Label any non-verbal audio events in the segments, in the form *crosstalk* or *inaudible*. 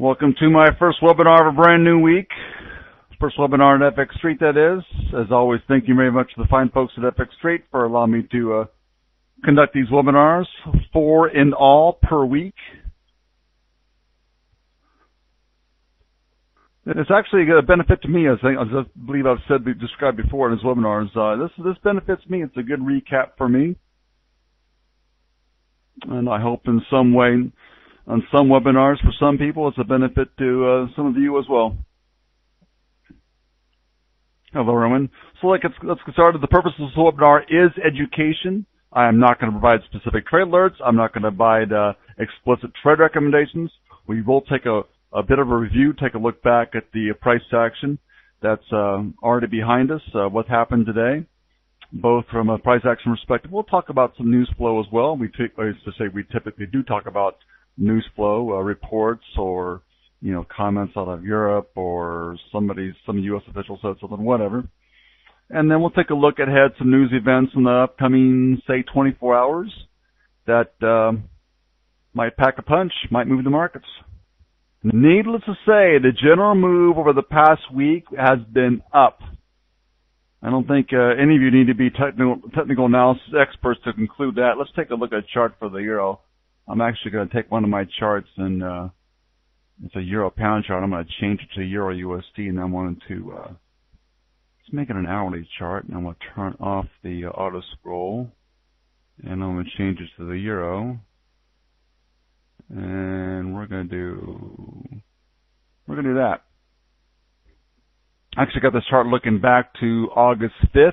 Welcome to my first webinar of a brand new week. First webinar at FX Street, that is. As always, thank you very much to the fine folks at FX Street for allowing me to uh, conduct these webinars, four in all per week. It's actually a benefit to me, as I, as I believe I've said, described before in these webinars. Uh, this this benefits me. It's a good recap for me, and I hope in some way on some webinars for some people. It's a benefit to uh, some of you as well. Hello, Roman. So let's, let's get started. The purpose of this webinar is education. I am not going to provide specific trade alerts. I'm not going to provide uh, explicit trade recommendations. We will take a, a, bit of a review, take a look back at the price action that's uh, already behind us, uh, what happened today, both from a price action perspective. We'll talk about some news flow as well. We, t- to say, we typically do talk about news flow uh, reports or you know comments out of Europe or somebody some U.S. official said something, whatever. And then we'll take a look ahead some news events in the upcoming say 24 hours that uh, might pack a punch, might move the markets. Needless to say, the general move over the past week has been up. I don't think uh, any of you need to be technical technical analysis experts to conclude that. Let's take a look at a chart for the euro. I'm actually going to take one of my charts and uh, it's a euro pound chart. I'm going to change it to euro USD and I'm going to uh, let's make it an hourly chart and I'm going to turn off the uh, auto scroll and I'm going to change it to the euro and we're going to do we're going to do that. I actually got this chart looking back to August 5th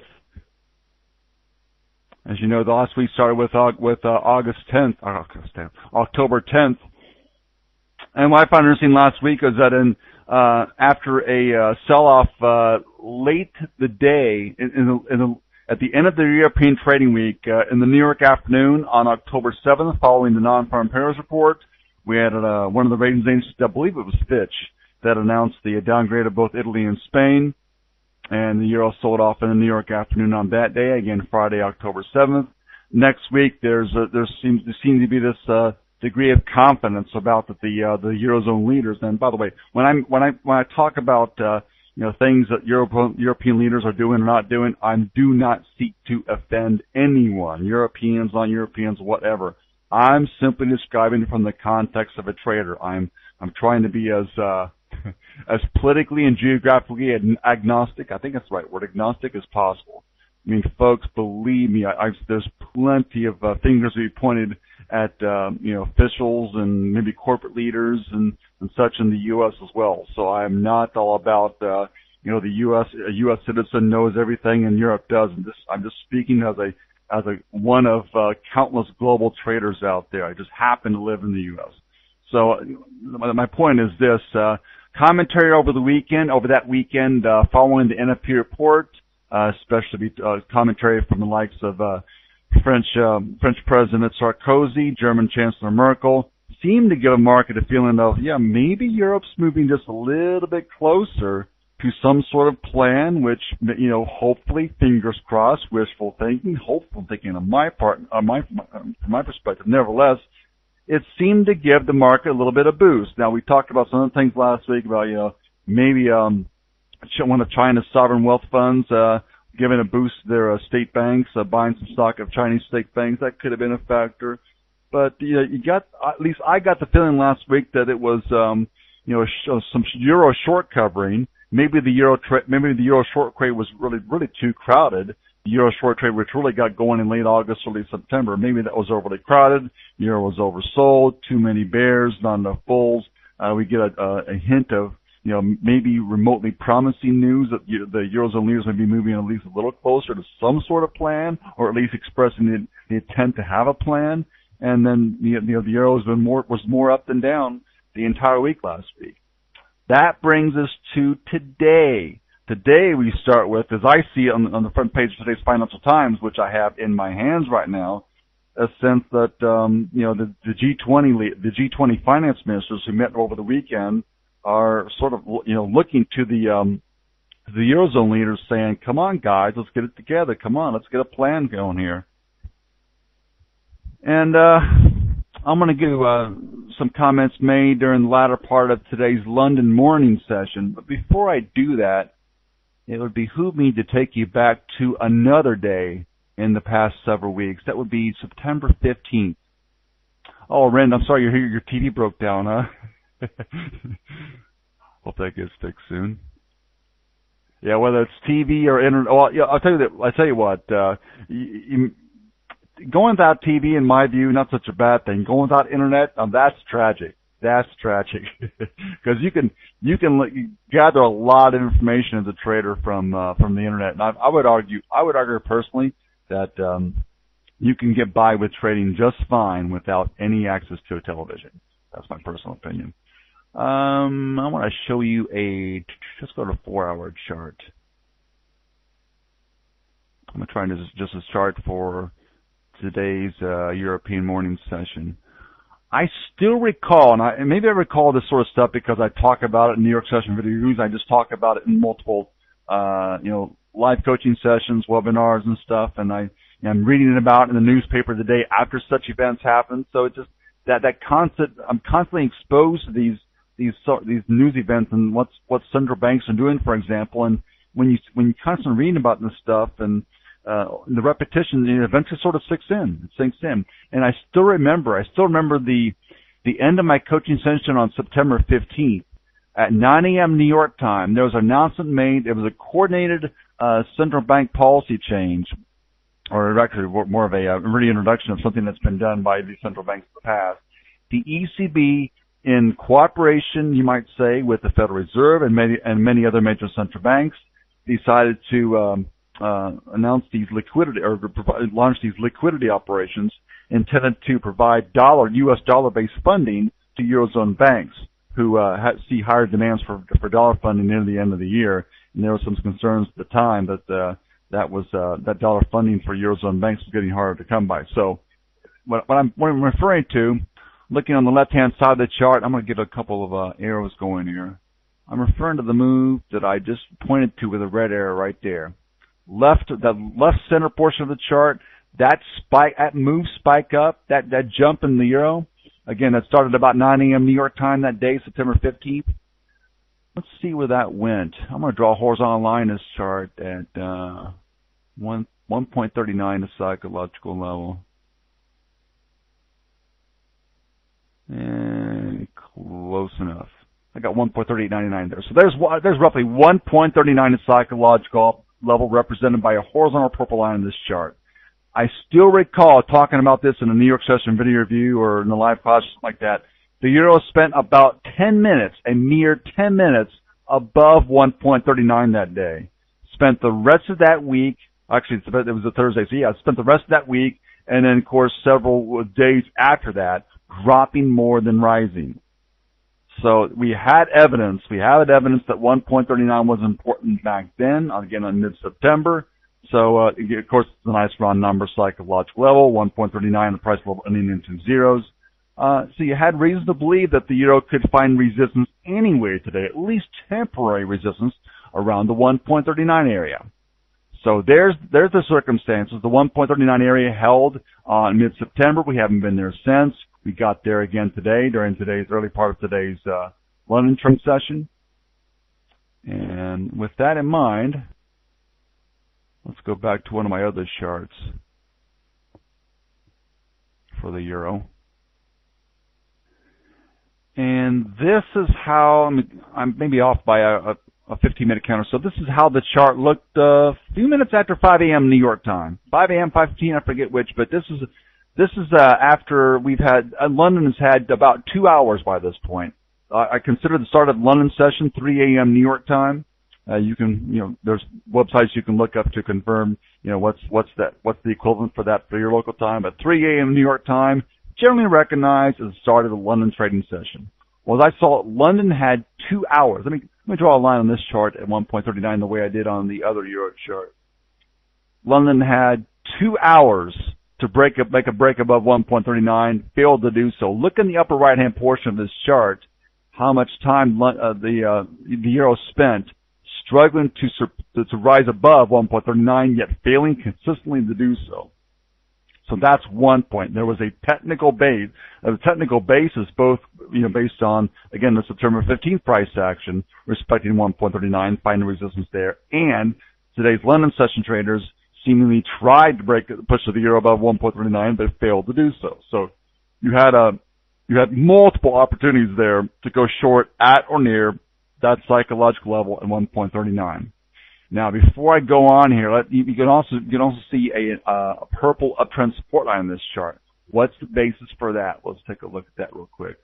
as you know, the last week started with uh, with uh, August 10th, uh, August 10th, October 10th. And what I found interesting last week was that in uh, after a uh, sell-off uh, late the day in, in, the, in the, at the end of the European trading week uh, in the New York afternoon on October 7th, following the non-farm payrolls report, we had uh, one of the ratings agencies, I believe it was Fitch, that announced the downgrade of both Italy and Spain and the euro sold off in the New York afternoon on that day. Again, Friday, October 7th. Next week, there's a, there seems there seems to be this uh, degree of confidence about that the uh, the eurozone leaders. And by the way, when I'm when I when I talk about uh, you know things that Europe, European leaders are doing or not doing, I do not seek to offend anyone, Europeans, non-Europeans, whatever. I'm simply describing from the context of a trader. I'm I'm trying to be as uh, *laughs* as politically and geographically agnostic, I think that's the right word, agnostic as possible. I mean, folks, believe me, I, I, there's plenty of uh, fingers be pointed at, um, you know, officials and maybe corporate leaders and, and such in the U.S. as well. So I'm not all about, uh, you know, the U.S. A U.S. citizen knows everything and Europe doesn't. This, I'm just speaking as a as a one of uh, countless global traders out there. I just happen to live in the U.S. So my point is this: uh, commentary over the weekend, over that weekend, uh, following the NFP report, uh, especially uh, commentary from the likes of uh, French um, French President Sarkozy, German Chancellor Merkel, seemed to give a market a feeling of, yeah, maybe Europe's moving just a little bit closer to some sort of plan, which you know, hopefully, fingers crossed, wishful thinking, hopeful thinking on my part, on my from my perspective. Nevertheless, it seemed to give the market a little bit of boost. Now we talked about some of the things last week about, you know, maybe, um, one of China's sovereign wealth funds, uh, giving a boost to their uh, state banks, uh, buying some stock of Chinese state banks. That could have been a factor. But, you know, you got, at least I got the feeling last week that it was, um, you know, sh- some euro short covering. Maybe the euro, tra- maybe the euro short trade was really, really too crowded euro short trade, which really got going in late August, early September. Maybe that was overly crowded. Euro was oversold. Too many bears, not enough bulls. Uh, we get a, a, a hint of, you know, maybe remotely promising news that the eurozone leaders may be moving at least a little closer to some sort of plan, or at least expressing the, the intent to have a plan. And then, you know, the euro has been more was more up than down the entire week last week. That brings us to today. Today we start with, as I see on, on the front page of today's Financial Times, which I have in my hands right now, a sense that um, you know the, the G20 the G20 finance ministers who met over the weekend are sort of you know looking to the um, the eurozone leaders saying, "Come on, guys, let's get it together. Come on, let's get a plan going here." And uh, I'm going to give uh, some comments made during the latter part of today's London morning session. But before I do that, it would behoove me to take you back to another day in the past several weeks. That would be September 15th. Oh, Rand, I'm sorry your your TV broke down, huh? *laughs* Hope that gets fixed soon. Yeah, whether it's TV or internet. Well, yeah, I'll tell you that. I tell you what. Uh, you, you, going without TV, in my view, not such a bad thing. Going without internet, um, that's tragic. That's tragic *laughs* because you can you can gather a lot of information as a trader from uh, from the internet. And I, I would argue I would argue personally that um, you can get by with trading just fine without any access to a television. That's my personal opinion. Um, I want to show you a, just go to four hour chart. I'm going to try and just, just a chart for today's uh, European morning session. I still recall, and, I, maybe I recall this sort of stuff because I talk about it in New York session video reviews. I just talk about it in multiple, uh, you know, live coaching sessions, webinars and stuff, and I, I'm reading it about in the newspaper the day after such events happen. So it just, that, that constant, I'm constantly exposed to these these these news events and what's what central banks are doing, for example. And when you when you constantly reading about this stuff and uh, the repetition, it eventually sort of sinks in. It sinks in. And I still remember, I still remember the the end of my coaching session on September 15th at 9 a.m. New York time. There was an announcement made. It was a coordinated uh, central bank policy change, or actually more of a uh, reintroduction of something that's been done by the central banks in the past. The ECB in cooperation, you might say, with the Federal Reserve and many and many other major central banks, decided to um, uh, announce these liquidity or provide, launch these liquidity operations intended to provide dollar U.S. dollar-based funding to eurozone banks who uh, see higher demands for for dollar funding near the end of the year. And there were some concerns at the time that uh, that was uh, that dollar funding for eurozone banks was getting harder to come by. So what, what I'm what I'm referring to looking on the left-hand side of the chart, I'm going to get a couple of uh, arrows going here. I'm referring to the move that I just pointed to with a red arrow right there. Left, the left center portion of the chart, that spike, that move spike up, that, that jump in the euro, again, that started about 9 a.m. New York time that day, September 15th. Let's see where that went. I'm going to draw a horizontal line this chart at, uh, 1, 1.39 the psychological level. And close enough. I got 1.3899 there. So there's there's roughly 1.39 in psychological level represented by a horizontal purple line in this chart. I still recall talking about this in a New York session video review or in the live class, something like that. The euro spent about 10 minutes, a mere 10 minutes above 1.39 that day. Spent the rest of that week, actually it was a Thursday, so yeah, spent the rest of that week and then of course several days after that dropping more than rising. So we had evidence, we had evidence that 1.39 was important back then, again on mid-September. So, uh, of course, it's a nice round number, psychological level, 1.39, the price level ending in two zeros. Uh, so you had reason to believe that the euro could find resistance anyway today, at least temporary resistance around the 1.39 area. So there's there's the circumstances. The 1.39 area held on mid-September. We haven't been there since. We got there again today during today's early part of today's uh, London trade session. And with that in mind, let's go back to one of my other charts for the euro. And this is how I'm, maybe off by a, a a 15 minute counter. So this is how the chart looked a few minutes after 5 a.m. New York time. 5 a.m., 5:15, I forget which, but this is this is uh, after we've had uh, London has had about two hours by this point. Uh, I consider the start of London session 3 a.m. New York time. Uh, you can, you know, there's websites you can look up to confirm, you know, what's what's that, what's the equivalent for that for your local time. But 3 a.m. New York time, generally recognized as the start of the London trading session. Well, as I saw, London had two hours. Let me let me draw a line on this chart at 1.39 the way I did on the other Euro chart. London had two hours to break up, make a break above 1.39, failed to do so. Look in the upper right hand portion of this chart, how much time uh, the uh, the euro spent struggling to, to to rise above 1.39, yet failing consistently to do so. So that's one point. There was a technical base, a technical basis, both you know based on again the September 15th price action respecting 1.39, finding resistance there, and today's London session traders seemingly tried to break the push of the euro above 1.39, but failed to do so. So you had a you had multiple opportunities there to go short at or near that psychological level at 1.39. Now, before I go on here, let, you, can also you can also see a, uh, a purple uptrend support line on this chart. What's the basis for that? Let's take a look at that real quick.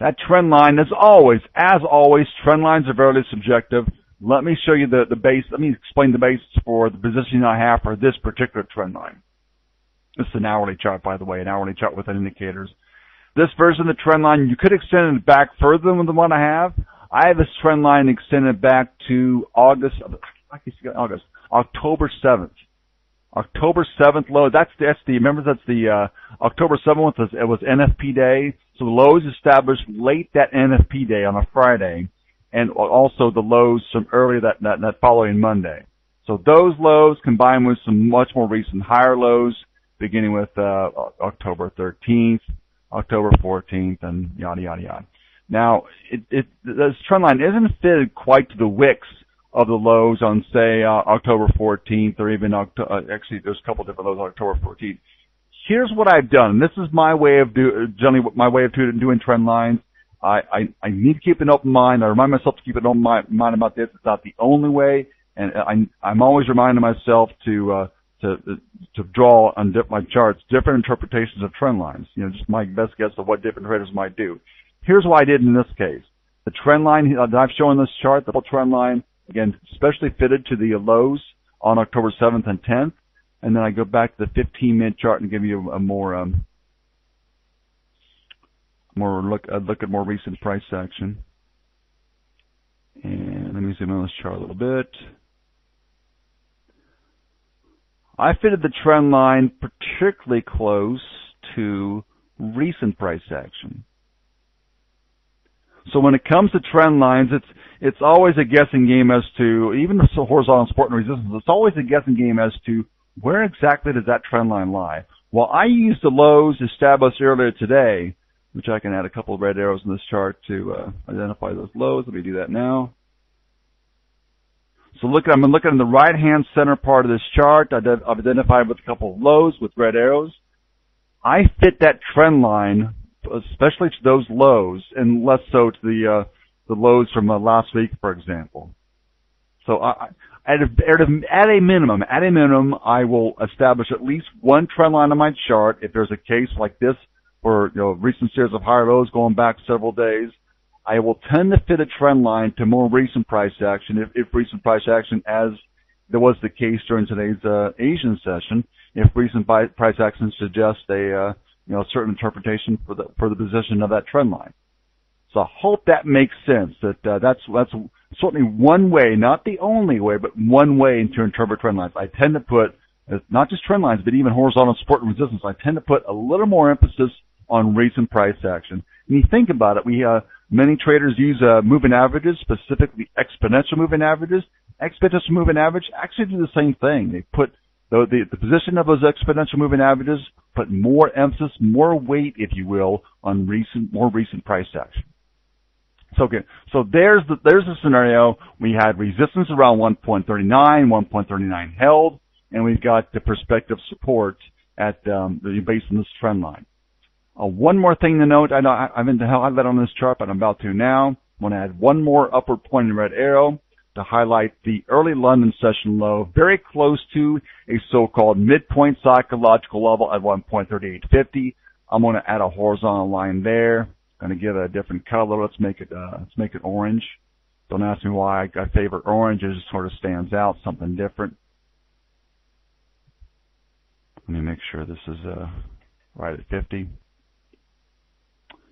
That trend line, as always, as always, trend lines are very subjective. Let me show you the, the base. Let me explain the basis for the positioning I have for this particular trend line. This is an hourly chart, by the way, an hourly chart with indicators. This version of the trend line, you could extend it back further than the one I have. I have this trend line extended back to August, August, October 7th. October 7th low, that's the, that's the, remember that's the, uh, October 7th was, it was NFP day. So the low lows established late that NFP day on a Friday and also the lows from earlier that, that, that following Monday. So those lows combined with some much more recent higher lows beginning with, uh, October 13th, October 14th, and yada, yada, yada. Now, it, it, this trend line isn't fitted quite to the wicks of the lows on, say, uh, October 14th, or even October, uh, actually, there's a couple different lows on October 14th. Here's what I've done. This is my way of do, generally my way of doing trend lines. I, I, I need to keep an open mind. I remind myself to keep an open mind about this. It's not the only way, and I, I'm always reminding myself to, uh, to to draw on my charts different interpretations of trend lines. You know, just my best guess of what different traders might do. Here's what I did in this case. The trend line that I've shown this chart, the trend line, again, especially fitted to the lows on October 7th and 10th. And then I go back to the 15 minute chart and give you a, a more, um, more look, a look at more recent price action. And let me zoom in on this chart a little bit. I fitted the trend line particularly close to recent price action. So when it comes to trend lines, it's it's always a guessing game as to even the horizontal support and resistance. It's always a guessing game as to where exactly does that trend line lie. Well, I used the lows established earlier today, which I can add a couple of red arrows in this chart to uh, identify those lows. Let me do that now. So look, I'm looking in the right-hand center part of this chart. I've identified with a couple of lows with red arrows. I fit that trend line, especially to those lows, and less so to the uh, the lows from uh, last week, for example. So I, at a, at a minimum, at a minimum, I will establish at least one trend line on my chart. If there's a case like this, for you know recent series of higher lows going back several days, I will tend to fit a trend line to more recent price action if, if recent price action, as there was the case during today's uh, Asian session, if recent price action suggests a uh, you know certain interpretation for the for the position of that trend line. So I hope that makes sense. That uh, that's that's certainly one way, not the only way, but one way to interpret trend lines. I tend to put uh, not just trend lines, but even horizontal support and resistance. I tend to put a little more emphasis on recent price action. And you think about it, we uh, Many traders use uh, moving averages, specifically exponential moving averages. Exponential moving average actually do the same thing. They put the, the, the position of those exponential moving averages, put more emphasis, more weight, if you will, on recent, more recent price action. So okay, so there's the there's the scenario. We had resistance around 1.39, 1.39 held, and we've got the prospective support at um, based on this trend line. Uh, one more thing to note, I know I, I've been to highlight on this chart, but I'm about to now. I'm going to add one more upward pointing red arrow to highlight the early London session low, very close to a so-called midpoint psychological level at 1.3850. I'm going to add a horizontal line there. Going to give it a different color. Let's make it uh, let's make it orange. Don't ask me why I favor orange. It just sort of stands out, something different. Let me make sure this is uh, right at 50.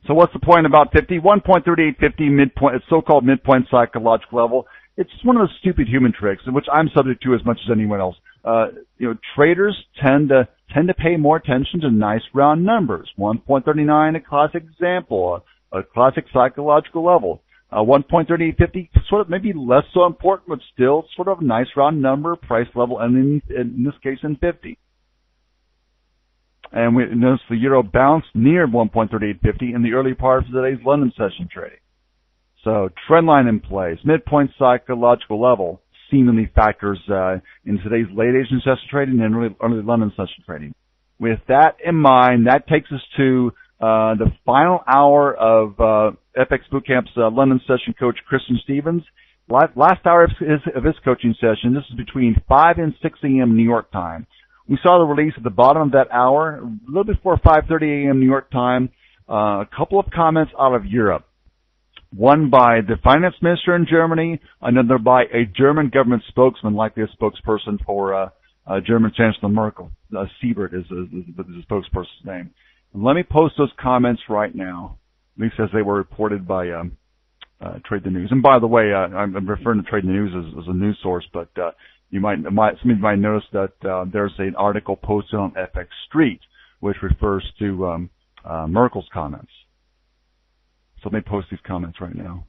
So what's the point about 50? 1.3850 midpoint, so-called midpoint psychological level. It's one of those stupid human tricks, which I'm subject to as much as anyone else. Uh, you know, traders tend to tend to pay more attention to nice round numbers. 1.39, a classic example, a, a classic psychological level. Uh, 1.3850, sort of maybe less so important, but still sort of a nice round number, price level, and in, in this case in 50. And we notice the euro bounced near 1.3850 in the early part of today's London session trading. So trend line in place, midpoint psychological level seemingly factors uh, in today's late Asian session trading and early, early London session trading. With that in mind, that takes us to uh, the final hour of uh, FX Bootcamp's uh, London session coach Christian Stevens. Last, last hour of his, of his coaching session, this is between 5 and 6 a.m. New York time. We saw the release at the bottom of that hour, a little before 5.30 a.m. New York time, uh, a couple of comments out of Europe. One by the finance minister in Germany, another by a German government spokesman, likely a spokesperson for uh, uh, German Chancellor Merkel. Uh, Siebert is, is, is the spokesperson's name. And let me post those comments right now, at least as they were reported by um, uh, Trade the News. And by the way, uh, I'm referring to Trade the News as, as a news source, but uh, you might, might some of you might notice that uh, there's an article posted on FX Street which refers to um, uh, Merkel's comments. So let me post these comments right now.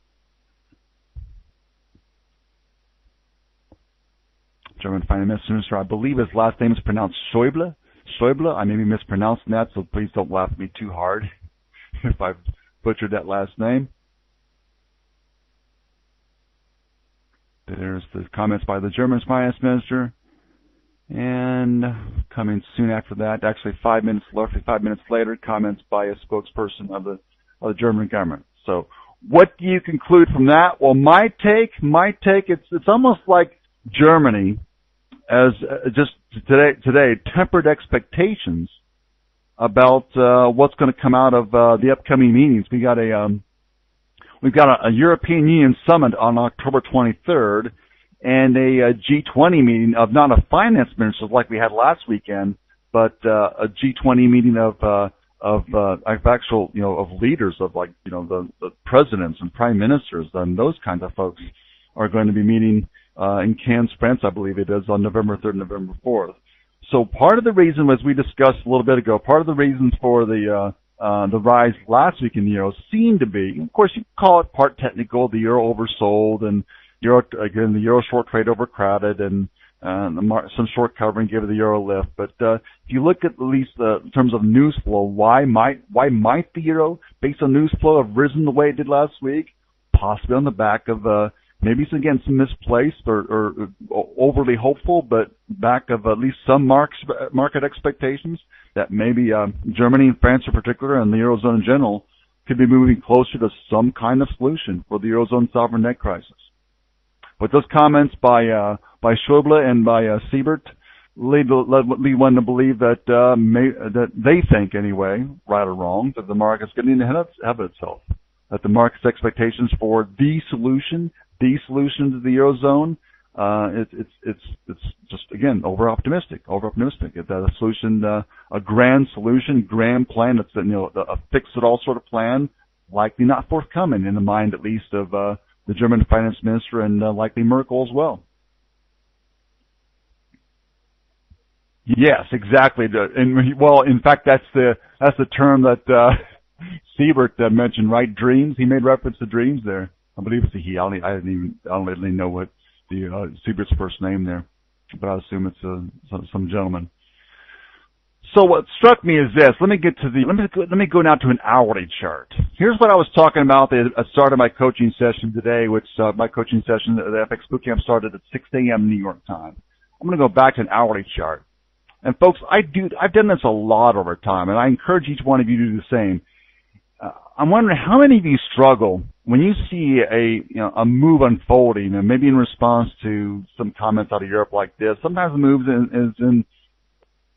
German finance minister, I believe his last name is pronounced Schäuble. Schäuble, I may be mispronouncing that, so please don't laugh at me too hard *laughs* if I've butchered that last name. There's the comments by the German finance minister. And coming soon after that, actually five minutes, roughly five minutes later, comments by a spokesperson of the of the German government. So what do you conclude from that? Well, my take, my take, it's, it's almost like Germany as uh, just today, today tempered expectations about, uh, what's going to come out of, uh, the upcoming meetings. We got a, um, we've got a, a European Union summit on October 23rd and a, a G20 meeting of not a finance ministers like we had last weekend, but, uh, a G20 meeting of, uh, of uh, of actual you know of leaders of like you know the, the presidents and prime ministers and those kinds of folks are going to be meeting uh, in Cannes, France, I believe it is, on November 3rd, November 4th. So part of the reason, as we discussed a little bit ago, part of the reasons for the uh, uh, the rise last week in the euro seemed to be, of course, you call it part technical, the euro oversold, and euro again the euro short trade overcrowded, and uh, some short covering gave the euro lift. But uh, if you look at at least uh, in terms of news flow, why might why might the euro, based on news flow, have risen the way it did last week? Possibly on the back of uh, maybe it's again misplaced or, or, or overly hopeful, but back of at least some marks, market expectations that maybe uh, Germany and France in particular, and the eurozone in general, could be moving closer to some kind of solution for the eurozone sovereign debt crisis. But those comments by uh, by Schäuble and by uh, Siebert lead, lead one to believe that uh, may, that they think anyway, right or wrong, that the market's getting ahead of itself. That the market's expectations for the solution, the solution to the eurozone, uh, it, it's it's it's just again over optimistic, over optimistic. That a solution, uh, a grand solution, grand plan. That's you know a fix it all sort of plan, likely not forthcoming in the mind at least of uh, the German finance minister and uh, likely Merkel as well. Yes, exactly. And well, in fact, that's the that's the term that uh, *laughs* Siebert uh, mentioned, right? Dreams. He made reference to dreams there. I believe it's a he. I don't, I didn't even I don't really know what the uh, Siebert's first name there, but I assume it's a, uh, some, some gentleman. So what struck me is this. Let me get to the, let me, let me go now to an hourly chart. Here's what I was talking about at the start of my coaching session today, which, uh, my coaching session, at the FX Bootcamp started at 6 a.m. New York time. I'm going to go back to an hourly chart. And folks, I do, I've done this a lot over time, and I encourage each one of you to do the same. Uh, I'm wondering how many of you struggle when you see a, you know, a move unfolding, and maybe in response to some comments out of Europe like this. Sometimes the move is in,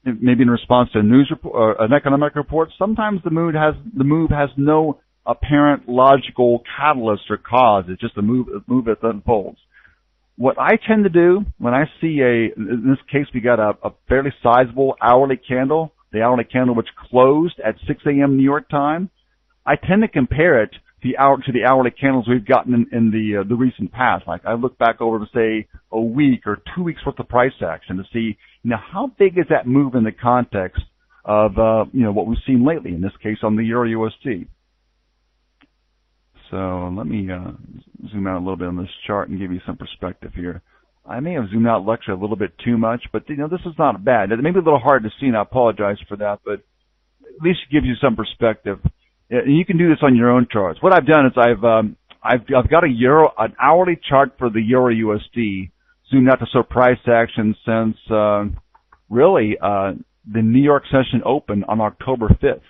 maybe in response to a news report, or an economic report. Sometimes the move has the move has no apparent logical catalyst or cause. It's just a move a move that unfolds. What I tend to do when I see a in this case we got a, a fairly sizable hourly candle, the hourly candle which closed at 6 a.m. New York time. I tend to compare it the hour to the hourly candles we've gotten in, in the uh, the recent past. Like I look back over to say a week or two weeks worth of price action to see you know how big is that move in the context of uh, you know what we've seen lately. In this case, on the Euro USD. So let me uh, zoom out a little bit on this chart and give you some perspective here. I may have zoomed out lecture a little bit too much, but you know this is not bad. It may be a little hard to see, and I apologize for that. But at least it gives you some perspective. And you can do this on your own charts. What I've done is I've um, I've I've got a euro an hourly chart for the euro USD zoomed out to show price action since uh, really uh, the New York session open on October 5th.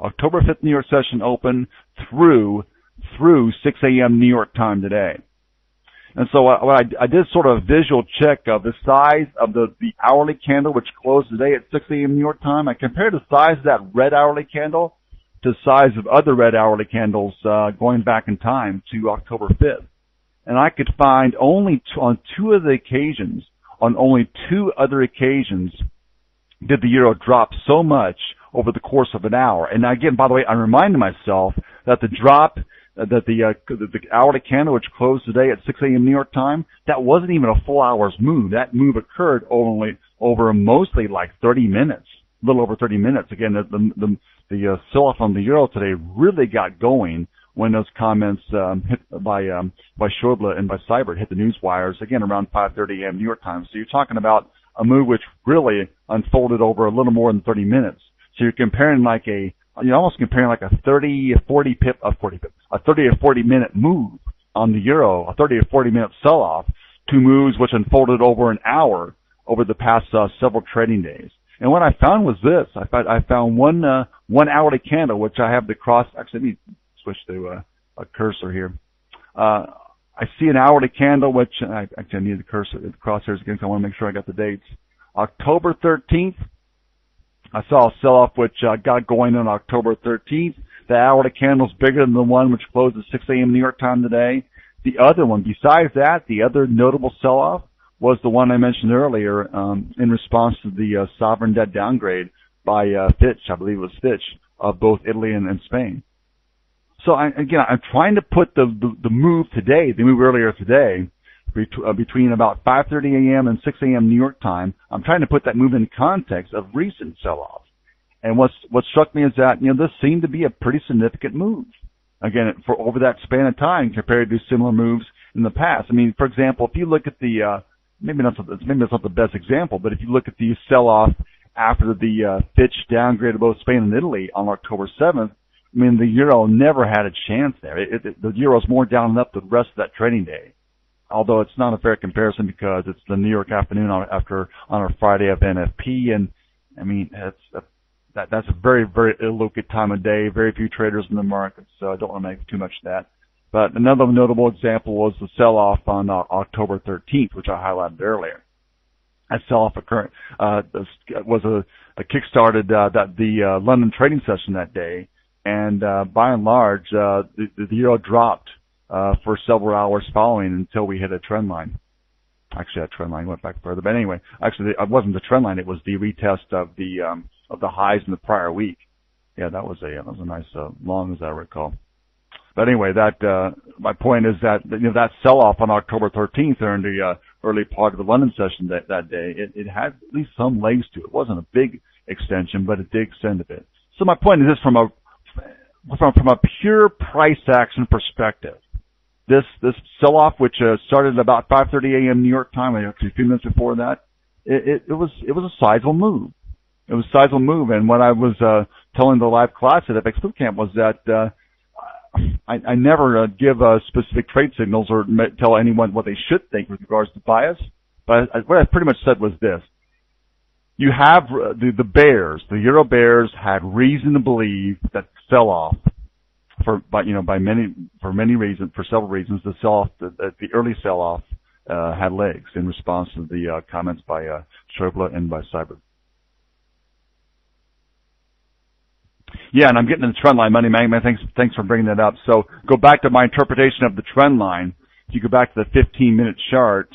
October 5th New York session open through through 6 a.m. New York time today. And so what I, I did sort of a visual check of the size of the, the hourly candle, which closed today at 6 a.m. New York time. I compared the size of that red hourly candle to the size of other red hourly candles uh, going back in time to October 5th. And I could find only t- on two of the occasions, on only two other occasions, did the euro drop so much over the course of an hour. And again, by the way, I'm reminding myself that the drop uh, that the, uh, the the hourly candle, which closed today at 6 a.m. New York time, that wasn't even a full hour's move. That move occurred only over mostly like 30 minutes, a little over 30 minutes. Again, the the the, the uh, sell-off on the euro today really got going when those comments um, hit by um, by Schäuble and by Seibert hit the news wires again around 5:30 a.m. New York time. So you're talking about a move which really unfolded over a little more than 30 minutes. So you're comparing like a you're almost comparing like a 30, 40 pip, a 40 pip, a 30 or 40 minute move on the euro, a 30 or 40 minute sell off, two moves which unfolded over an hour over the past uh, several trading days. And what I found was this: I found I found one uh, one hourly candle, which I have the cross. Actually, let me switch to uh, a cursor here. Uh, I see an hourly candle, which I actually I need the cursor, the crosshairs again. Cause I want to make sure I got the dates. October 13th, I saw a sell-off which uh, got going on October 13th. The hourly candle's bigger than the one which closed at 6 a.m. New York time today. The other one, besides that, the other notable sell-off was the one I mentioned earlier um, in response to the uh, sovereign debt downgrade by uh, Fitch, I believe it was Fitch, of both Italy and, and Spain. So I, again, I'm trying to put the, the, the move today, the move earlier today, uh, between about 5:30 a.m. and 6 a.m. New York time. I'm trying to put that move in context of recent sell-off. And what's what struck me is that you know this seemed to be a pretty significant move. Again, for over that span of time compared to similar moves in the past. I mean, for example, if you look at the uh, maybe not maybe that's not the best example, but if you look at the sell-off after the uh, Fitch downgraded both Spain and Italy on October 7th, I mean the euro never had a chance there. It, it, the euro is more down and up the rest of that trading day although it's not a fair comparison because it's the New York afternoon on, after on a Friday of NFP, and I mean a, that that's a very very illiquid time of day. Very few traders in the market, so I don't want to make too much of that. But another notable example was the sell-off on uh, October 13th, which I highlighted earlier. That sell-off occurred uh, was a, a kick-started uh, that the uh, London trading session that day, and uh, by and large, uh, the, the euro dropped uh, for several hours following until we hit a trend line. Actually, that trend line went back further, but anyway, actually, it wasn't the trend line; it was the retest of the um, of the highs in the prior week. Yeah, that was a that was a nice uh, long, as I recall. But anyway, that uh, my point is that you know that sell-off on October 13th during the uh, early part of the London session that that day, it, it had at least some legs to it. It wasn't a big extension, but it did extend a bit. So my point is this: from a from from a pure price action perspective, this this sell-off, which uh, started at about 5:30 a.m. New York time, actually a few minutes before that, it, it, it was it was a sizable move. It was a sizable move, and what I was uh, telling the live class at FX Bootcamp was that uh, I, I never uh, give uh, specific trade signals or tell anyone what they should think with regards to bias. But I, what I pretty much said was this: you have uh, the, the bears, the Euro bears, had reason to believe that sell-off for by you know by many for many reasons for several reasons the sell off the, the early sell off uh, had legs in response to the uh, comments by uh, and by Seibert. Yeah, and I'm getting to the trend line, Money Man. Thanks, thanks for bringing that up. So go back to my interpretation of the trend line. If you go back to the 15 minute chart,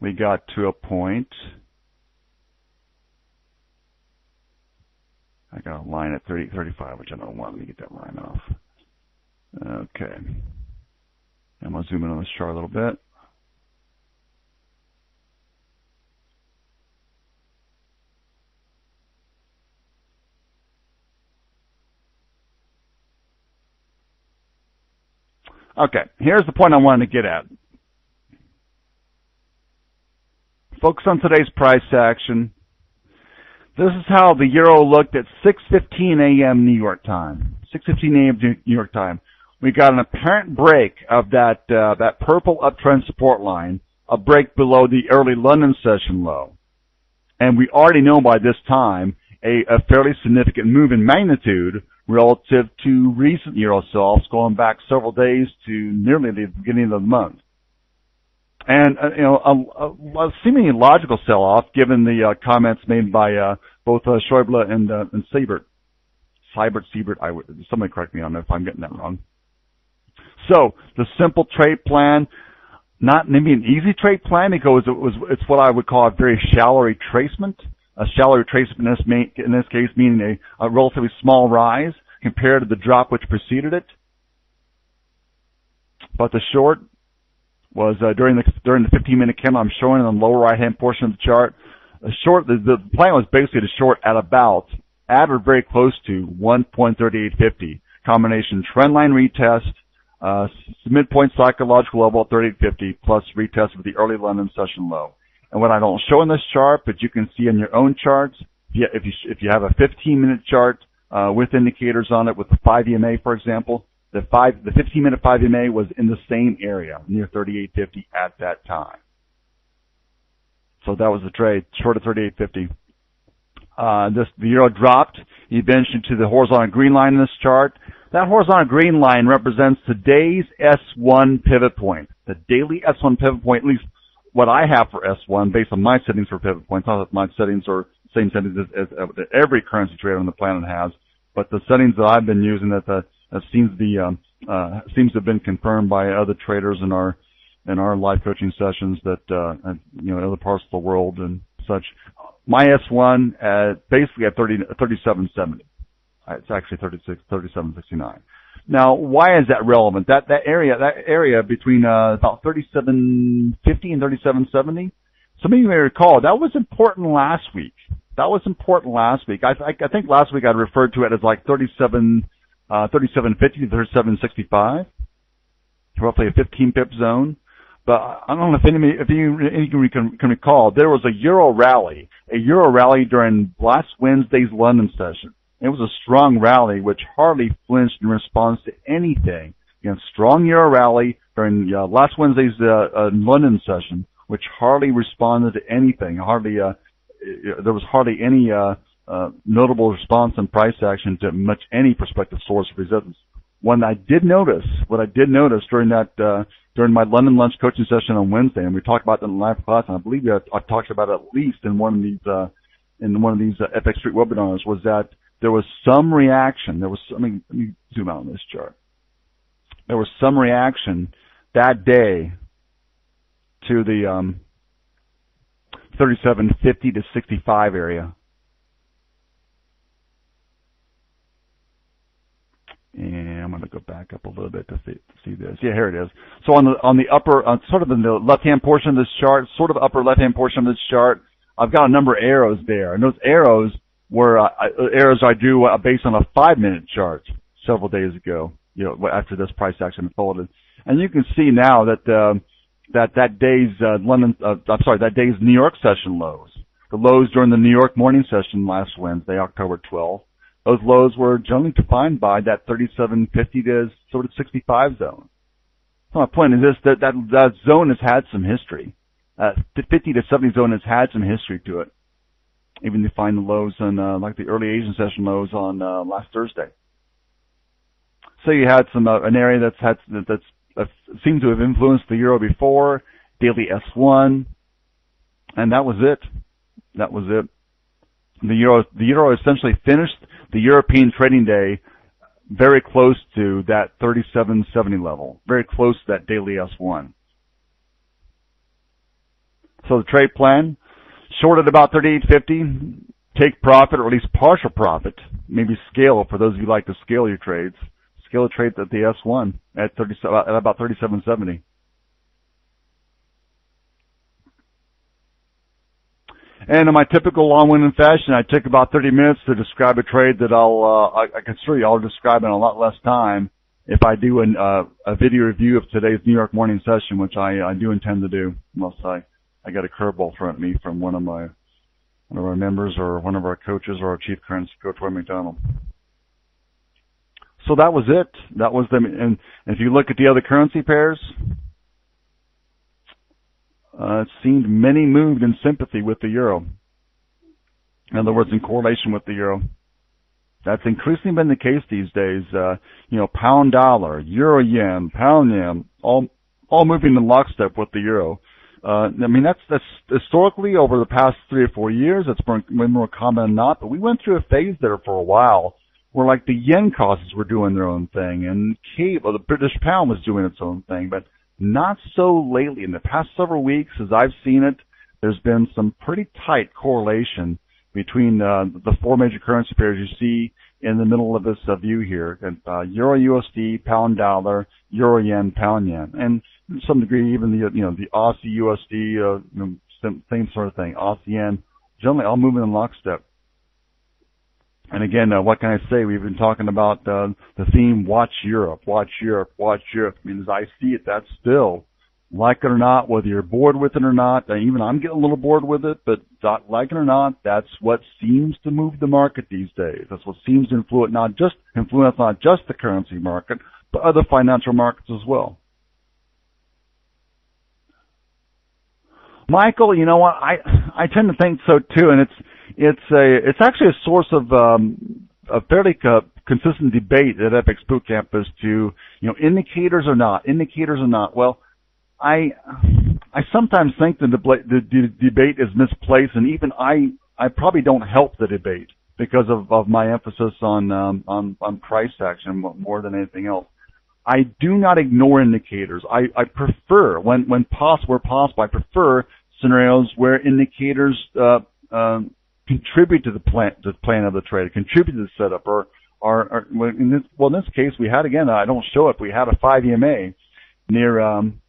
we got to a point I got a line at 30, 35, which I don't want. Let me get that line off. Okay. I'm going to zoom in on this chart a little bit. Okay, here's the point I wanted to get at. focus on today's price action. This is how the euro looked at 6:15 a.m. New York time. 6:15 a.m. New York time. We got an apparent break of that uh, that purple uptrend support line, a break below the early London session low, and we already know by this time a, a fairly significant move in magnitude relative to recent euro sell-offs going back several days to nearly the beginning of the month. And, uh, you know, a, a, seemingly logical sell-off given the uh, comments made by uh, both uh, Schäuble and, uh, and Siebert. Seibert, Siebert, I would, somebody correct me on if I'm getting that wrong. So, the simple trade plan, not maybe an easy trade plan because it was, it's what I would call a very shallow retracement. A shallow retracement in this, case meaning a, a relatively small rise compared to the drop which preceded it. But the short was uh, during the during the 15 minute candle I'm showing in the lower right hand portion of the chart. The short the, the plan was basically to short at about at or very close to 1.3850 combination trend line retest, uh, midpoint psychological level at 3850 plus retest of the early London session low. And what I don't show in this chart, but you can see in your own charts, if you if you, if you have a 15 minute chart uh, with indicators on it with the 5 EMA, for example, the five, the 15 minute 5 EMA was in the same area near 38.50 at that time. So that was the trade, short of 38.50. Uh, this, the euro dropped eventually to the horizontal green line in this chart. That horizontal green line represents today's S1 pivot point. The daily S1 pivot point, at least what I have for S1 based on my settings for pivot points. Not that my settings are the same settings as, as, every currency trader on the planet has, but the settings that I've been using that the that seems to be um, uh, seems to have been confirmed by other traders in our in our live coaching sessions that uh, you know in other parts of the world and such. My S1 at basically at 30 3770. Uh, it's actually 36 3769. Now, why is that relevant? That that area that area between uh, about 3750 and 3770. Some of you may recall that was important last week. That was important last week. I, I, I think last week I referred to it as like 37 uh, 3750 to 3765, roughly a 15 pip zone. But I don't know if any, if you, any can, can recall, there was a euro rally, a euro rally during last Wednesday's London session. It was a strong rally which hardly flinched in response to anything. Again, strong euro rally during uh, last Wednesday's uh, uh, London session, which hardly responded to anything. Hardly, uh, there was hardly any uh, uh, notable response in price action to much any prospective source of resistance. One I did notice, what I did notice during that, uh, during my London lunch coaching session on Wednesday, and we talked about that in the live class, and I believe I, I talked about it at least in one of these, uh, in one of these uh, FX Street webinars, was that there was some reaction. There was, let me, let me zoom out on this chart. There was some reaction that day to the um, 3750 to 65 area. And I'm going to go back up a little bit to see, see this. Yeah, here it is. So on the on the upper, uh, sort of in the left-hand portion of this chart, sort of upper left-hand portion of this chart, I've got a number of arrows there, and those arrows were uh, arrows I do uh, based on a five-minute chart several days ago. You know, after this price action unfolded, and you can see now that uh, that that day's uh, London, uh, I'm sorry, that day's New York session lows, the lows during the New York morning session last Wednesday, October 12th those lows were generally defined by that 3750 to sort of 65 zone. So my point is this, that, that, that zone has had some history. Uh, the 50 to 70 zone has had some history to it. Even to find the lows on, uh, like the early Asian session lows on, uh, last Thursday. So you had some, uh, an area that's had, that, that's, that seemed to have influenced the euro before, daily S1, and that was it. That was it. The euro, the euro essentially finished the European trading day very close to that 3770 level, very close to that daily S1. So the trade plan, short at about 3850, take profit or at least partial profit, maybe scale for those of you who like to scale your trades. Scale a trade at the S1 at 30, at about 3770. And in my typical long-winded fashion, I took about 30 minutes to describe a trade that I'll, uh, I, I can assure you I'll describe in a lot less time if I do an, uh, a video review of today's New York morning session, which I, I do intend to do, must say. I got a curveball thrown at me from one of my one of our members or one of our coaches or our chief currency coach, Roy McDonald. So that was it. That was the and if you look at the other currency pairs, uh, it seemed many moved in sympathy with the euro. In other words, in correlation with the euro. That's increasingly been the case these days. Uh, you know, pound dollar, euro yen, pound yen, all all moving in lockstep with the euro. Uh, I mean, that's that's historically over the past three or four years, it's been more common than not. But we went through a phase there for a while where like the yen crosses were doing their own thing, and cable, the British pound was doing its own thing. But not so lately. In the past several weeks, as I've seen it, there's been some pretty tight correlation between uh, the four major currency pairs you see in the middle of this uh, view here: uh, Euro USD, Pound Dollar, Euro Yen, Pound Yen, and to some degree even the you know the Aussie USD, uh, you know, same, sort of thing. Aussie Yen, generally all moving in lockstep. And again, uh, what can I say? We've been talking about uh, the theme "Watch Europe, Watch Europe, Watch Europe." I mean, as I see it, that's still like it or not, whether you're bored with it or not. Even I'm getting a little bored with it, but like it or not, that's what seems to move the market these days. That's what seems to influence not just influence not just the currency market, but other financial markets as well. Michael, you know what? I I tend to think so too, and it's it's a it's actually a source of um, a fairly co- consistent debate at FX Bootcamp as to you know indicators or not, indicators or not. Well, I I sometimes think the, deba- the, the debate is misplaced, and even I I probably don't help the debate because of, of my emphasis on um, on on price action more than anything else. I do not ignore indicators. I, I prefer when when possible, where possible, I prefer scenarios where indicators uh, uh, contribute to the plan, the plan of the trade, contribute to the setup, or, this, well, in this case, we had again, I don't show it, we had a 5 EMA near, um,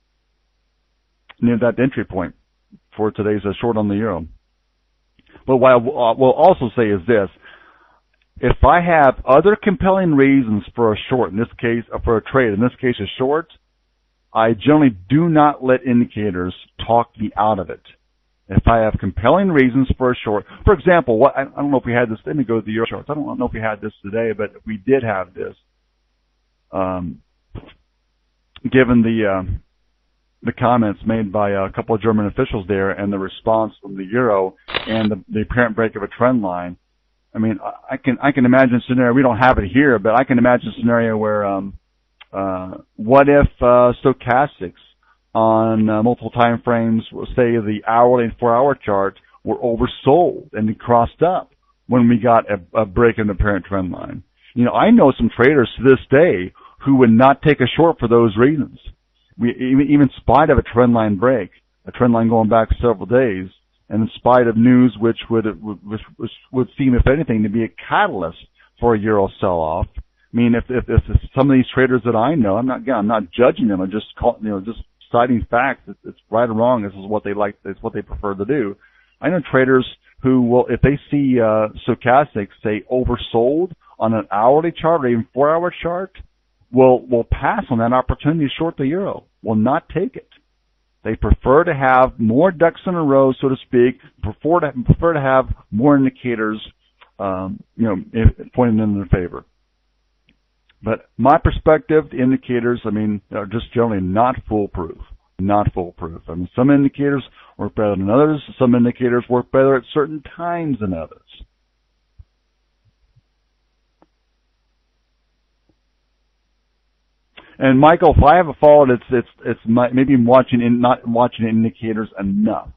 near that entry point for today's uh, short on the euro. But what I will also say is this, if I have other compelling reasons for a short, in this case, uh, for a trade, in this case a short, I generally do not let indicators talk me out of it. If I have compelling reasons for a short, for example, what I, don't know if we had this. Let me go to the euro charts. I don't know if we had this today, but we did have this, um, given the uh, the comments made by a couple of German officials there and the response from the euro and the, the apparent break of a trend line, I mean, I can I can imagine a scenario. We don't have it here, but I can imagine a scenario where, um, uh, what if uh, stochastics on uh, multiple time frames, say the hourly and four hour chart, were oversold and crossed up when we got a, a break in the parent trend line. You know, I know some traders to this day who would not take a short for those reasons. We, even, even in spite of a trend line break, a trend line going back several days, and in spite of news which would, which, which would seem, if anything, to be a catalyst for a euro sell-off. I mean, if, if, if some of these traders that I know, I'm not, again, I'm not judging them. I'm just call, you know, just citing facts. It's, it's right or wrong. This is what they like. It's what they prefer to do. I know traders who will, if they see uh, stochastics say oversold on an hourly chart or even four-hour chart, will will pass on that opportunity to short the euro. Will not take it. They prefer to have more ducks in a row, so to speak. Prefer to prefer to have more indicators, um, you know, pointing in their favor. But my perspective, the indicators, I mean, are just generally not foolproof. Not foolproof. I mean, some indicators work better than others. Some indicators work better at certain times than others. And Michael, if I have a fault, it's it's it's my, maybe I'm watching in, not watching indicators enough,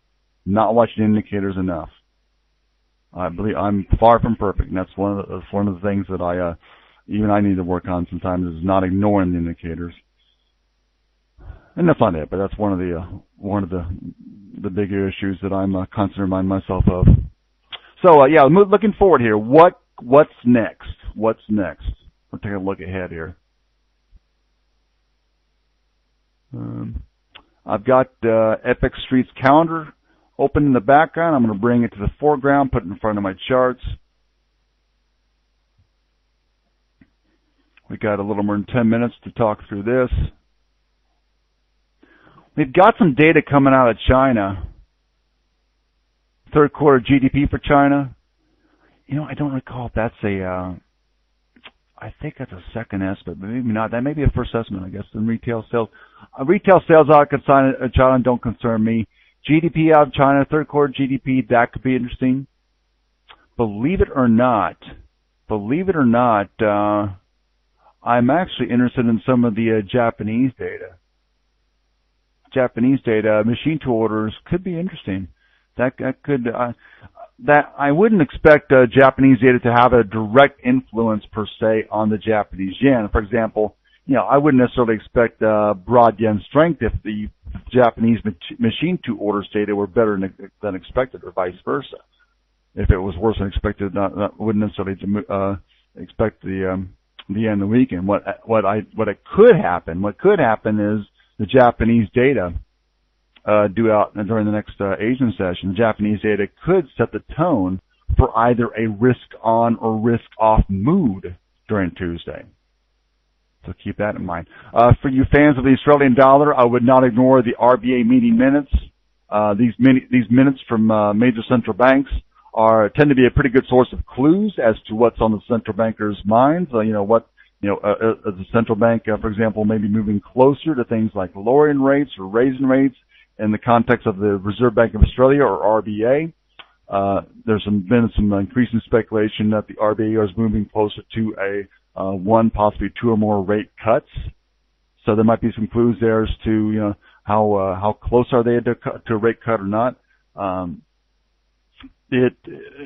not watching indicators enough. I believe I'm far from perfect, and that's one of the, that's one of the things that I uh, even I need to work on sometimes is not ignoring the indicators. And that's not it, but that's one of the uh, one of the the bigger issues that I'm uh, constantly reminding myself of. So uh, yeah, looking forward here. What what's next? What's next? We'll take a look ahead here. Um, I've got uh, FX Street's calendar open in the background. I'm going to bring it to the foreground, put it in front of my charts. We've got a little more than 10 minutes to talk through this. We've got some data coming out of China third quarter GDP for China. You know, I don't recall if that's a. Uh, I think that's a second estimate, but maybe not. That may be a first estimate, I guess. In retail sales, uh, retail sales out of China don't concern me. GDP out of China, third quarter GDP, that could be interesting. Believe it or not, believe it or not, uh, I'm actually interested in some of the uh, Japanese data. Japanese data, machine tool orders could be interesting. That, that could, uh, that I wouldn't expect uh, Japanese data to have a direct influence per se on the Japanese yen. For example, you know, I wouldn't necessarily expect uh, broad yen strength if the Japanese machine tool orders data were better than, expected, or vice versa. If it was worse than expected, not, not wouldn't necessarily uh, expect the um, the end yen to weaken. What what I what it could happen, what could happen is the Japanese data uh, due out during the next uh, Asian session, Japanese data could set the tone for either a risk on or risk off mood during Tuesday. So keep that in mind. Uh, for you fans of the Australian dollar, I would not ignore the RBA meeting minutes. Uh, these mini, these minutes from uh, major central banks are tend to be a pretty good source of clues as to what's on the central bankers' minds. Uh, you know what you know, uh, uh, the central bank, uh, for example, may be moving closer to things like lowering rates or raising rates in the context of the Reserve Bank of Australia or RBA. Uh, there's some, been some increasing speculation that the RBA is moving closer to a uh, one, possibly two or more rate cuts. So there might be some clues there as to you know how uh, how close are they to, to a rate cut or not. Um, it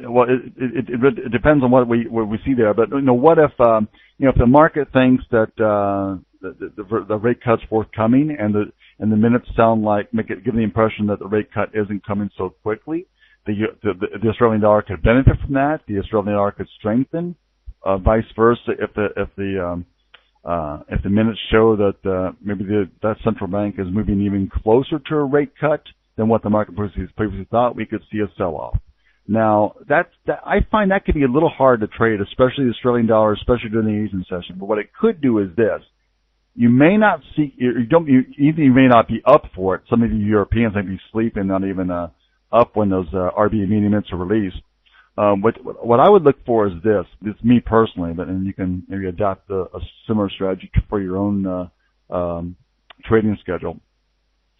well it, it, it, it depends on what we what we see there. But you know what if um, you know if the market thinks that uh, the, the, the rate cut's forthcoming and the and the minutes sound like make it give the impression that the rate cut isn't coming so quickly. The, the, the Australian dollar could benefit from that. The Australian dollar could strengthen. Uh, vice versa, if the if the um, uh, if the minutes show that uh, maybe the, that central bank is moving even closer to a rate cut than what the market previously, thought, we could see a sell-off. Now, that's that, I find that could be a little hard to trade, especially the Australian dollar, especially during the Asian session. But what it could do is this: you may not see, you don't, you, even you may not be up for it. Some of you Europeans may be sleeping, not even uh, up when those uh, RBA minutes are released. Um, what what I would look for is this. It's me personally, but and you can maybe adopt a, a similar strategy for your own uh, um, trading schedule.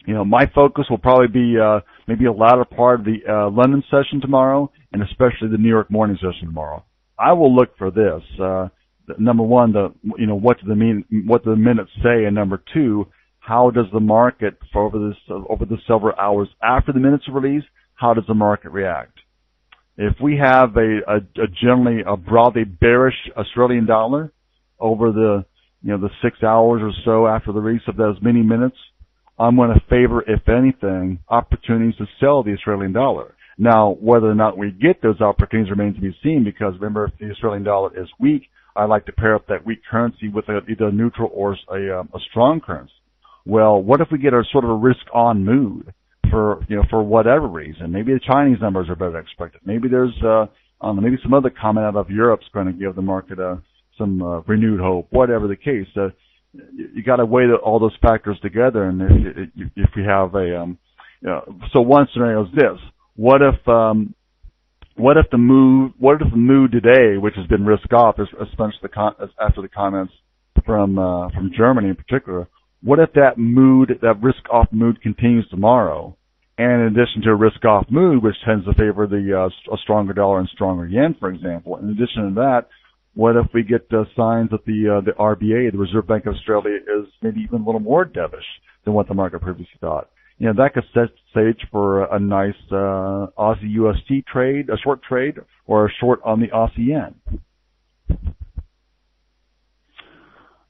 You know, my focus will probably be uh, maybe a latter part of the uh, London session tomorrow, and especially the New York morning session tomorrow. I will look for this. Uh, number one, the you know what do the mean what do the minutes say, and number two, how does the market for over this over the several hours after the minutes are released, how does the market react? If we have a, a, a generally a broadly bearish Australian dollar over the you know the six hours or so after the release of those mini minutes, I'm going to favor, if anything, opportunities to sell the Australian dollar. Now, whether or not we get those opportunities remains to be seen because remember, if the Australian dollar is weak, I like to pair up that weak currency with a, either a neutral or a, um, a strong currency. Well, what if we get a sort of a risk-on mood for you know for whatever reason? Maybe the Chinese numbers are better than expected. Maybe there's uh, know, maybe some other comment out of Europe's going to give the market uh, some uh, renewed hope. Whatever the case, uh, you, you got to weigh the, all those factors together. And if, if, if you have a um, you know, so one scenario is this: what if um, what if the move, what if the mood today, which has been risk off, especially the con- after the comments from uh, from Germany in particular, what if that mood, that risk off mood, continues tomorrow? And in addition to a risk off mood, which tends to favor the uh, a stronger dollar and stronger yen, for example, in addition to that, what if we get uh, signs that the uh, the RBA, the Reserve Bank of Australia, is maybe even a little more dovish than what the market previously thought? You know, that could set stage for a nice uh, Aussie USD trade, a short trade, or a short on the Aussie yen.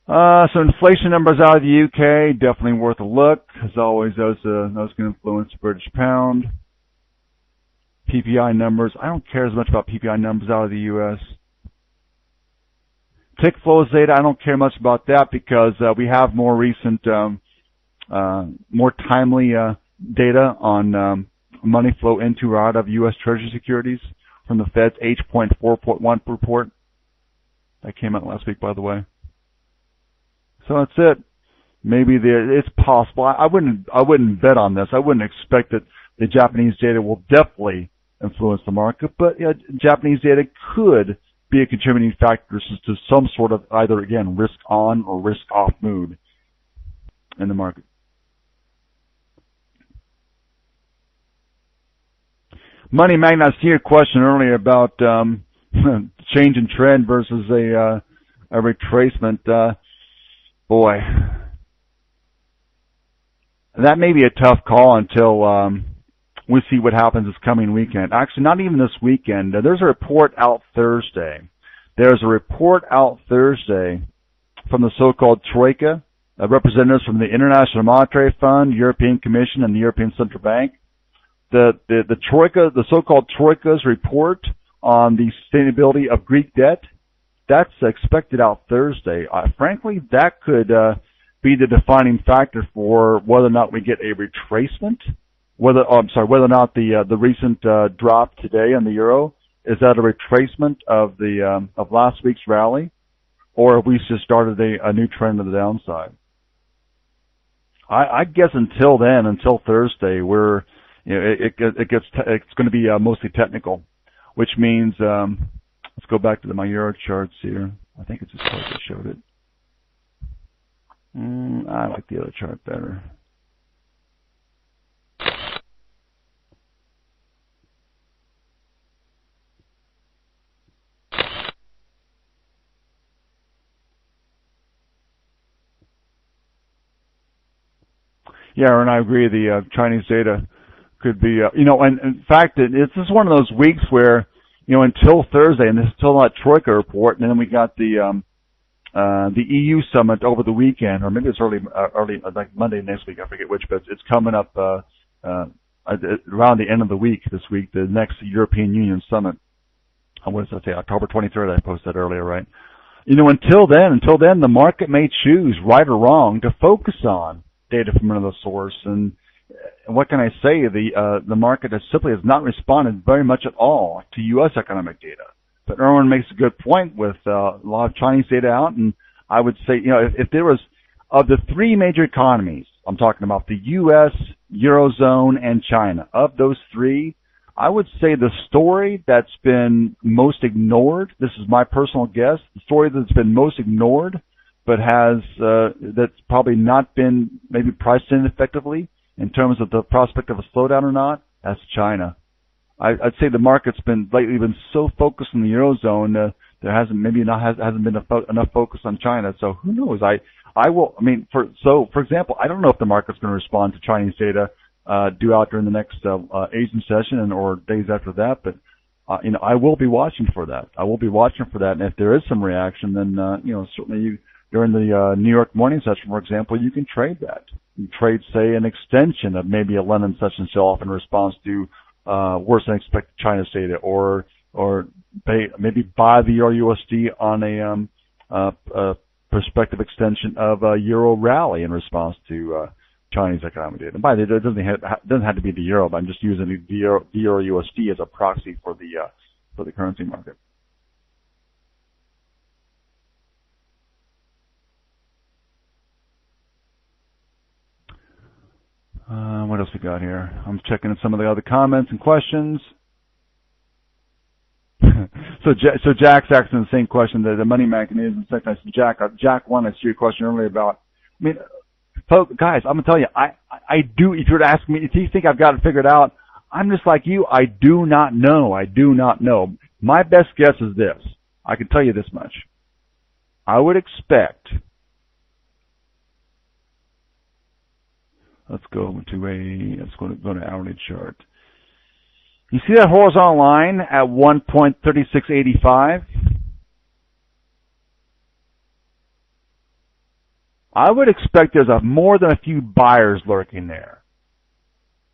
Uh, so inflation numbers out of the UK, definitely worth a look. As always, those, uh, those can influence the British pound. PPI numbers, I don't care as much about PPI numbers out of the US. TIC flows data, I don't care much about that because uh, we have more recent um, uh, more timely uh, data on um, money flow into or out of U.S. Treasury securities from the Fed's H.4.1 report. That came out last week, by the way. So that's it. Maybe it's possible. I, I wouldn't I wouldn't bet on this. I wouldn't expect that the Japanese data will definitely influence the market, but you know, Japanese data could be a contributing factor to some sort of either again risk on or risk off mood in the market. Money Magnet, I see a question earlier about um, *laughs* change in trend versus a uh, a retracement. Uh, boy, that may be a tough call until um, we see what happens this coming weekend. Actually, not even this weekend. There's a report out Thursday. There's a report out Thursday from the so-called Troika, uh, representatives from the International Monetary Fund, European Commission, and the European Central Bank the, the, the Troika, the so-called Troika's report on the sustainability of Greek debt, that's expected out Thursday. Uh, frankly, that could uh, be the defining factor for whether or not we get a retracement. Whether, oh, I'm sorry, whether or not the uh, the recent uh, drop today on the euro is that a retracement of the um, of last week's rally, or have we just started a, a new trend to the downside? I, I guess until then, until Thursday, we're you know, it, it, it gets te- it's going to be uh, mostly technical, which means um, let's go back to the my euro charts here. I think it's just chart that showed it. Mm, I like the other chart better. Yeah, and I agree. The uh, Chinese data could be, uh, you know, and in fact, it, it's just one of those weeks where, you know, until Thursday, and this is still not Troika report, and then we got the, um, uh, the EU summit over the weekend, or maybe it's early, uh, early, uh, like Monday next week, I forget which, but it's coming up, uh, uh, around the end of the week this week, the next European Union summit. What does that say? October 23rd, I posted earlier, right? You know, until then, until then, the market may choose, right or wrong, to focus on data from another source and, what can I say? The uh, the market has simply has not responded very much at all to U.S. economic data. But Erwin makes a good point with uh, a lot of Chinese data out, and I would say, you know, if, if there was of the three major economies, I'm talking about the U.S., Eurozone, and China. Of those three, I would say the story that's been most ignored. This is my personal guess. The story that's been most ignored, but has uh, that's probably not been maybe priced in effectively in terms of the prospect of a slowdown or not, that's China. I, would say the market's been lately been so focused in the eurozone, uh, there hasn't maybe not has, hasn't been fo- enough focus on China. So who knows? I I will. I mean, for so for example, I don't know if the market's going to respond to Chinese data uh, due out during the next uh, uh, Asian session and or days after that, but. Uh, you know, I will be watching for that. I will be watching for that, and if there is some reaction, then uh, you know, certainly you during the uh, New York morning session, for example, you can trade that. Trade, say, an extension of maybe a London session sell-off in response to uh, worse than expected China data, or or pay, maybe buy the Euro USD on a um, uh, uh, prospective extension of a Euro rally in response to uh, Chinese economic data. And by the way, it doesn't have, doesn't have to be the Euro, but I'm just using the Euro, the Euro as a proxy for the uh, for the currency market. Uh, what else we got here? I'm checking some of the other comments and questions. *laughs* so, so Jack's asking the same question that the money mechanism. Said, Jack, uh, Jack one, I see your question earlier about. I mean, folks, guys, I'm gonna tell you, I, I do. If you were to ask me, if you think I've got it figured out, I'm just like you. I do not know. I do not know. My best guess is this. I can tell you this much. I would expect Let's go to a, let's go to, go to hourly chart. You see that horizontal line at 1.3685? I would expect there's a more than a few buyers lurking there.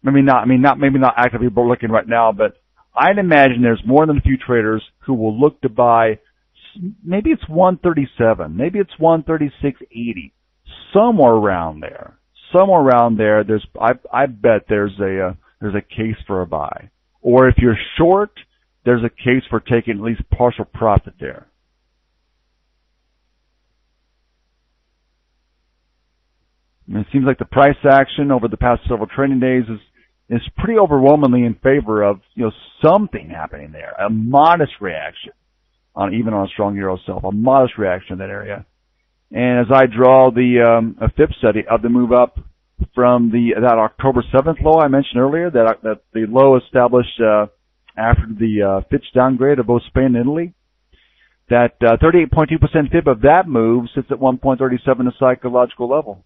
Maybe not, I mean not, maybe not actively looking right now, but I'd imagine there's more than a few traders who will look to buy, maybe it's 137, maybe it's 136.80, somewhere around there somewhere around there, there's I I bet there's a uh, there's a case for a buy. Or if you're short, there's a case for taking at least partial profit there. Mean, it seems like the price action over the past several trading days is is pretty overwhelmingly in favor of, you know, something happening there, a modest reaction on even on a strong euro self, a modest reaction in that area. And as I draw the um, a Fib study of the move up from the that October 7th low I mentioned earlier, that that the low established uh, after the uh, Fitch downgrade of both Spain and Italy, that uh, 38.2% FIB of that move sits at 1.37 a psychological level.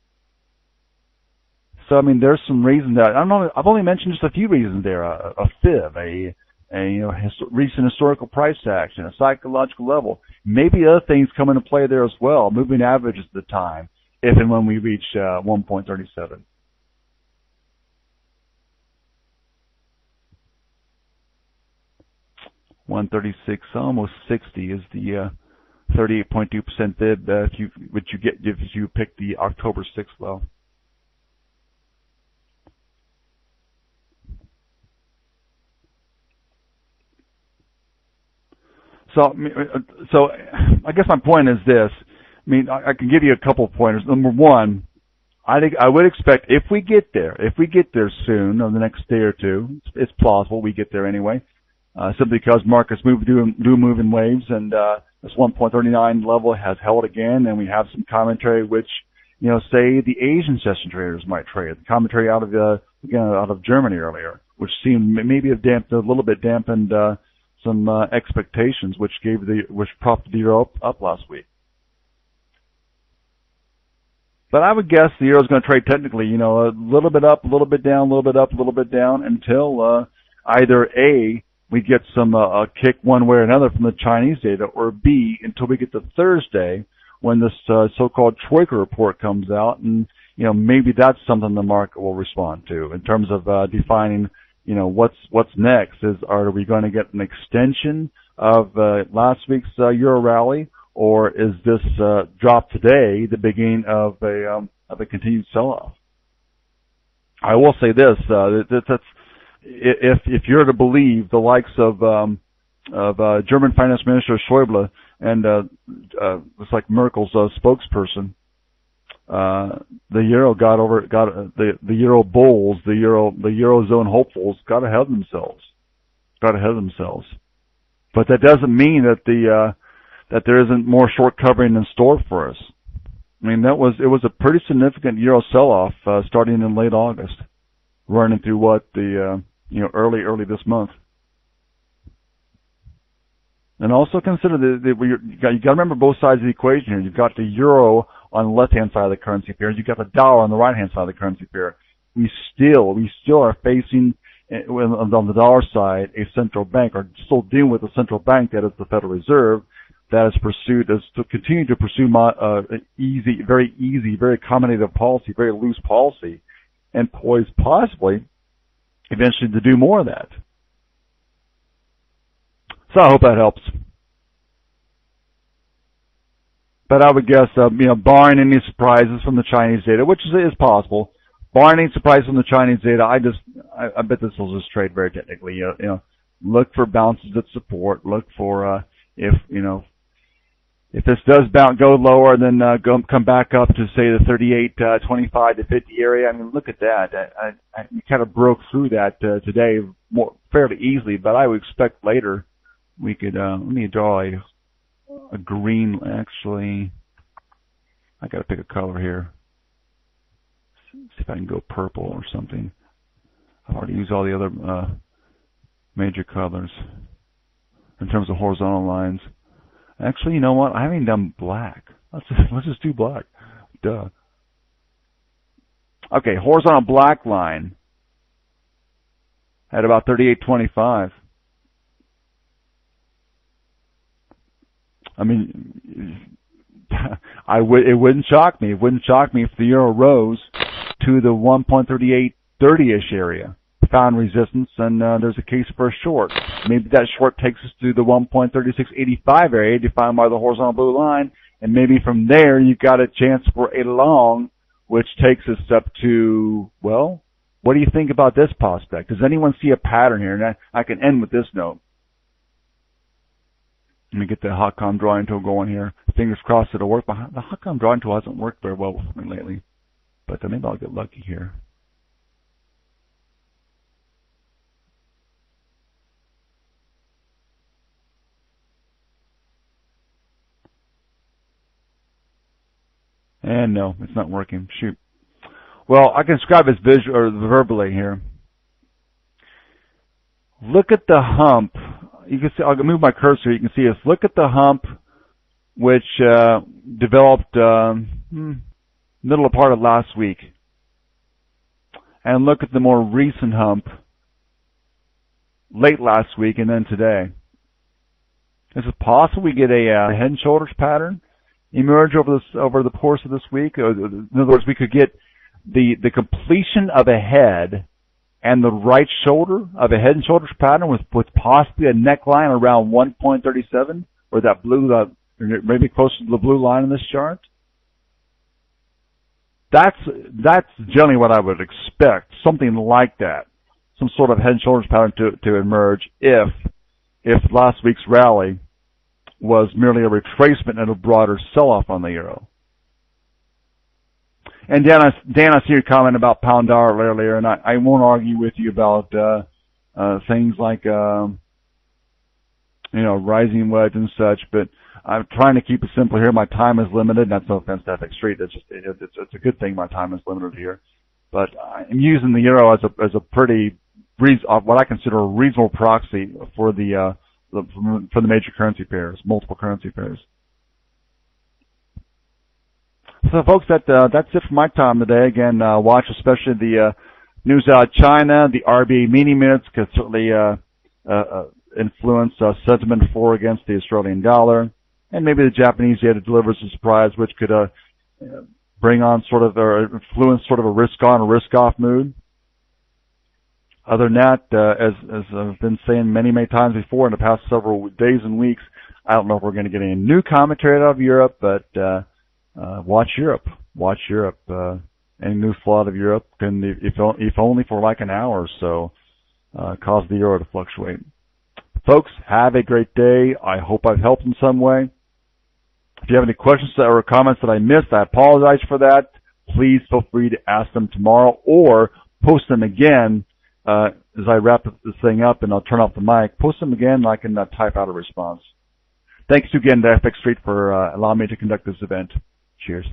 So I mean, there's some reasons that I don't know. I've only mentioned just a few reasons there: a, a fib, a a you know his, recent historical price action, a psychological level. Maybe other things come into play there as well. Moving averages at the time, if and when we reach uh, 1.37. One thirty six, almost sixty, is the uh, 38.2% bid uh, if you which you get if you pick the October 6th low. So, so I guess my point is this. I mean, I, I can give you a couple of pointers. Number one, I think I would expect if we get there, if we get there soon, or the next day or two, it's, it's plausible we get there anyway. Uh, simply because markets move do do move in waves, and uh, this 1.39 level has held again, and we have some commentary which you know say the Asian session traders might trade. The commentary out of uh, again out of Germany earlier, which seemed maybe have dampened a little bit dampened. Uh, some uh, expectations, which gave the which propped the euro up, up last week. But I would guess the euro is going to trade technically, you know, a little bit up, a little bit down, a little bit up, a little bit down until uh, either a we get some uh, a kick one way or another from the Chinese data, or b until we get to Thursday when this uh, so-called Troika report comes out, and you know maybe that's something the market will respond to in terms of uh, defining you know, what's what's next? Is are we going to get an extension of uh, last week's uh, Euro rally, or is this uh, drop today the beginning of a um, of a continued sell-off? I will say this: uh, that, that's if if you're to believe the likes of um, of uh, German Finance Minister Schäuble and uh, uh, it's like Merkel's uh, spokesperson, uh, the euro got over got uh, the the euro bulls, the euro the eurozone hopefuls got ahead of themselves, got ahead of themselves. But that doesn't mean that the uh, that there isn't more short covering in store for us. I mean that was it was a pretty significant euro sell-off uh, starting in late August, running through what the uh, you know early early this month. And also consider that you got, you got to remember both sides of the equation here. You've got the euro on the left-hand side of the currency pair. You've got the dollar on the right-hand side of the currency pair. We still, we still are facing eh, on the dollar side a central bank, or still dealing with a central bank that is the Federal Reserve that has pursued, has to continue to pursue uh, easy, very easy, very accommodative policy, very loose policy, and poised possibly eventually to do more of that. So I hope that helps. But I would guess, uh, you know, barring any surprises from the Chinese data, which is, is possible, barring any surprises from the Chinese data, I just, I, I bet this will just trade very technically. You know, you know, look for bounces at support. Look for, uh, if, you know, if this does bounce, go lower, then uh, go come back up to say the 38, uh, 25 to 50 area. I mean, look at that. I, I, I kind of broke through that uh, today more fairly easily, but I would expect later we could. Uh, let me draw a a green actually I gotta pick a color here. See if I can go purple or something. I've already used all the other uh, major colors in terms of horizontal lines. Actually, you know what? I haven't done black. Let's just, let's just do black. Duh. Okay, horizontal black line at about 38.25. I mean, *laughs* I would it wouldn't shock me. It wouldn't shock me if the euro rose to the 1.3830-ish area, found resistance, and uh, there's a case for a short. Maybe that short takes us to the 1.3685 area defined by the horizontal blue line, and maybe from there you've got a chance for a long, which takes us up to well. What do you think about this prospect? Does anyone see a pattern here? And I, I can end with this note. Let me get the Hotcom drawing tool going here. Fingers crossed it'll work. The Hotcom drawing tool hasn't worked very well with me lately, but maybe I'll get lucky here. And no, it's not working. Shoot. Well, I can describe it visually or verbally here. Look at the hump you can see. I'll move my cursor. You can see this. Look at the hump, which uh, developed um, hmm, middle part of last week, and look at the more recent hump, late last week, and then today. Is it possible we get a uh, head and shoulders pattern emerge over this over the course of this week? In other words, we could get the the completion of a head and the right shoulder uh, of a head and shoulders pattern with with possibly a neckline around 1.37 or that blue that maybe close to the blue line in this chart. That's that's generally what I would expect, something like that, some sort of head and shoulders pattern to to emerge if if last week's rally was merely a retracement and a broader sell-off on the euro. And Dan, I, Dan, I see your comment about pound dollar earlier, and I, I won't argue with you about uh, uh, things like um, you know rising wedge and such. But I'm trying to keep it simple here. My time is limited. That's no offense to FX Street. It's just it, it's, it's a good thing my time is limited here. But I'm using the euro as a as a pretty uh, what I consider a reasonable proxy for the uh, for the major currency pairs, multiple currency pairs. So, folks, that uh, that's it for my time today. Again, uh, watch especially the uh, news out of China. The RBA mini minutes could certainly uh, uh, uh, influence uh, sentiment for against the Australian dollar, and maybe the Japanese yen delivers a surprise, which could uh, bring on sort of or influence sort of a risk on risk off mood. Other than that, uh, as as I've been saying many many times before in the past several days and weeks, I don't know if we're going to get any new commentary out of Europe, but uh, uh, watch Europe. Watch Europe. Uh, any new flood of Europe can, if, if only for like an hour or so, uh, cause the euro to fluctuate. Folks, have a great day. I hope I've helped in some way. If you have any questions or comments that I missed, I apologize for that. Please feel free to ask them tomorrow or post them again uh, as I wrap this thing up and I'll turn off the mic. Post them again and I can uh, type out a response. Thanks again to FX Street for uh, allowing me to conduct this event. Cheers.